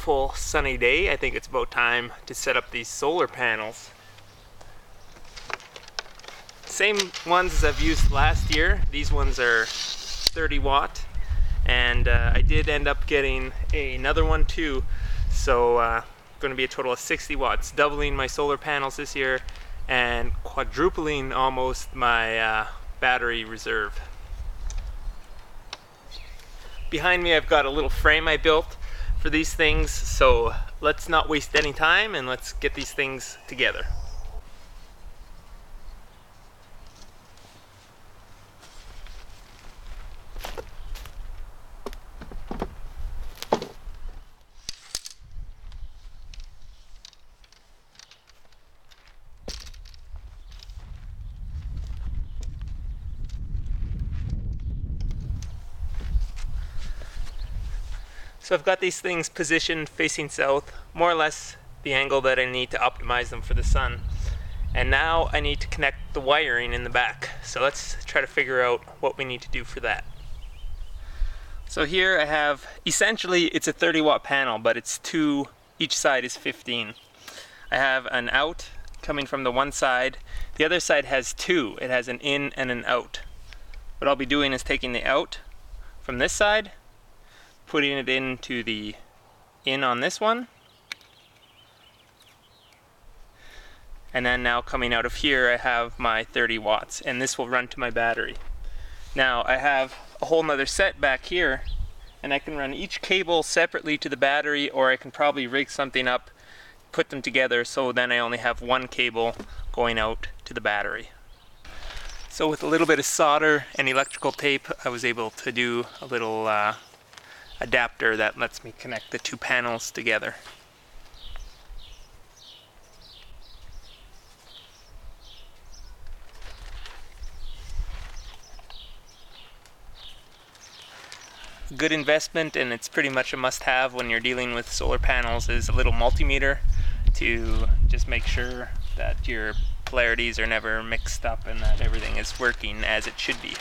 beautiful sunny day. I think it's about time to set up these solar panels. Same ones as I've used last year. These ones are 30 watt and uh, I did end up getting another one too. So uh, going to be a total of 60 watts, doubling my solar panels this year and quadrupling almost my uh, battery reserve. Behind me I've got a little frame I built for these things, so let's not waste any time and let's get these things together. So I've got these things positioned facing south, more or less the angle that I need to optimize them for the sun. And now I need to connect the wiring in the back. So let's try to figure out what we need to do for that. So here I have, essentially it's a 30 watt panel, but it's two, each side is 15. I have an out coming from the one side. The other side has two. It has an in and an out. What I'll be doing is taking the out from this side putting it into the in on this one. And then now coming out of here I have my 30 watts and this will run to my battery. Now I have a whole nother set back here and I can run each cable separately to the battery or I can probably rig something up, put them together so then I only have one cable going out to the battery. So with a little bit of solder and electrical tape I was able to do a little uh, adapter that lets me connect the two panels together. Good investment and it's pretty much a must-have when you're dealing with solar panels is a little multimeter to just make sure that your polarities are never mixed up and that everything is working as it should be.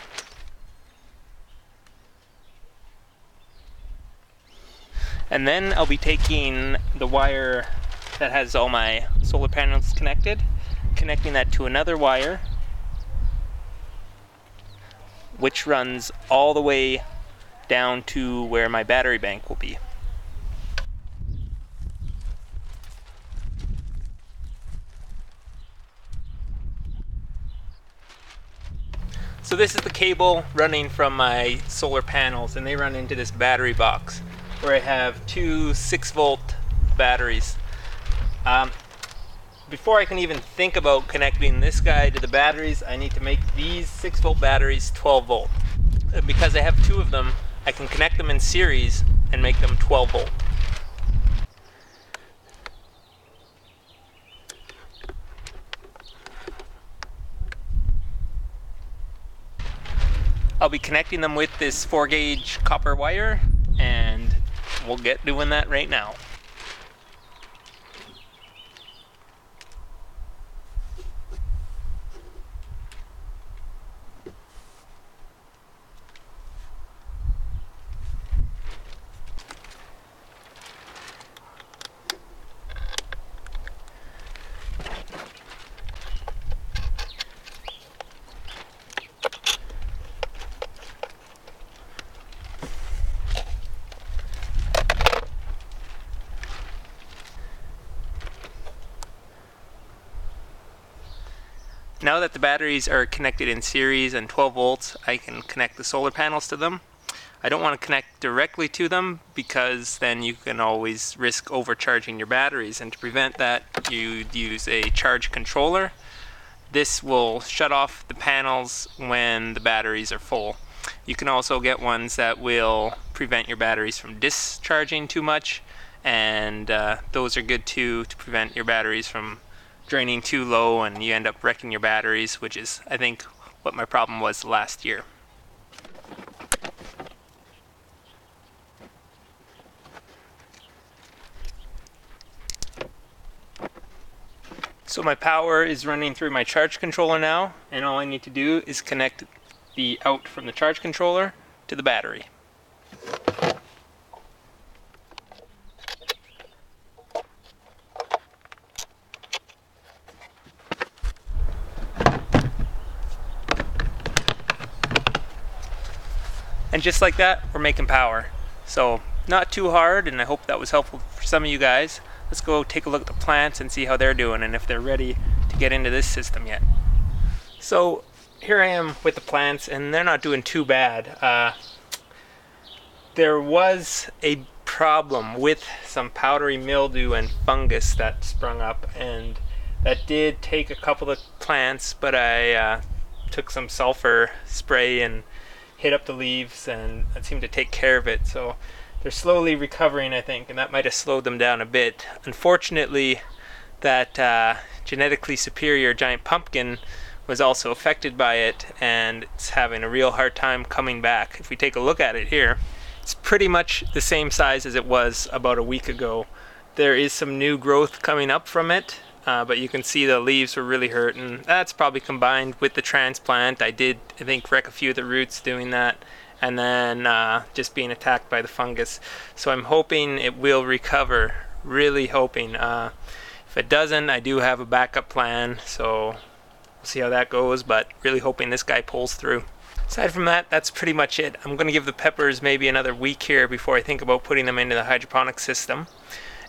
And then I'll be taking the wire that has all my solar panels connected, connecting that to another wire, which runs all the way down to where my battery bank will be. So this is the cable running from my solar panels and they run into this battery box where I have two 6 volt batteries. Um, before I can even think about connecting this guy to the batteries, I need to make these 6 volt batteries 12 volt. Uh, because I have two of them, I can connect them in series and make them 12 volt. I'll be connecting them with this 4 gauge copper wire we'll get doing that right now. Now that the batteries are connected in series and 12 volts, I can connect the solar panels to them. I don't want to connect directly to them because then you can always risk overcharging your batteries and to prevent that you use a charge controller. This will shut off the panels when the batteries are full. You can also get ones that will prevent your batteries from discharging too much and uh, those are good too to prevent your batteries from draining too low and you end up wrecking your batteries, which is, I think, what my problem was last year. So my power is running through my charge controller now, and all I need to do is connect the out from the charge controller to the battery. And just like that, we're making power. So not too hard, and I hope that was helpful for some of you guys. Let's go take a look at the plants and see how they're doing and if they're ready to get into this system yet. So here I am with the plants, and they're not doing too bad. Uh, there was a problem with some powdery mildew and fungus that sprung up, and that did take a couple of plants, but I uh, took some sulfur spray and hit up the leaves, and that seemed to take care of it. So they're slowly recovering, I think, and that might have slowed them down a bit. Unfortunately, that uh, genetically superior giant pumpkin was also affected by it, and it's having a real hard time coming back. If we take a look at it here, it's pretty much the same size as it was about a week ago. There is some new growth coming up from it, uh, but you can see the leaves were really hurting. That's probably combined with the transplant. I did, I think, wreck a few of the roots doing that, and then uh, just being attacked by the fungus. So I'm hoping it will recover. Really hoping. Uh, if it doesn't, I do have a backup plan. So we'll see how that goes. But really hoping this guy pulls through. Aside from that, that's pretty much it. I'm going to give the peppers maybe another week here before I think about putting them into the hydroponic system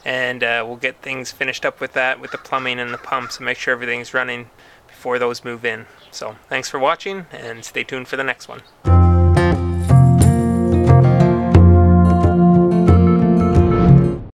and uh, we'll get things finished up with that with the plumbing and the pumps and make sure everything's running before those move in. So thanks for watching and stay tuned for the next one.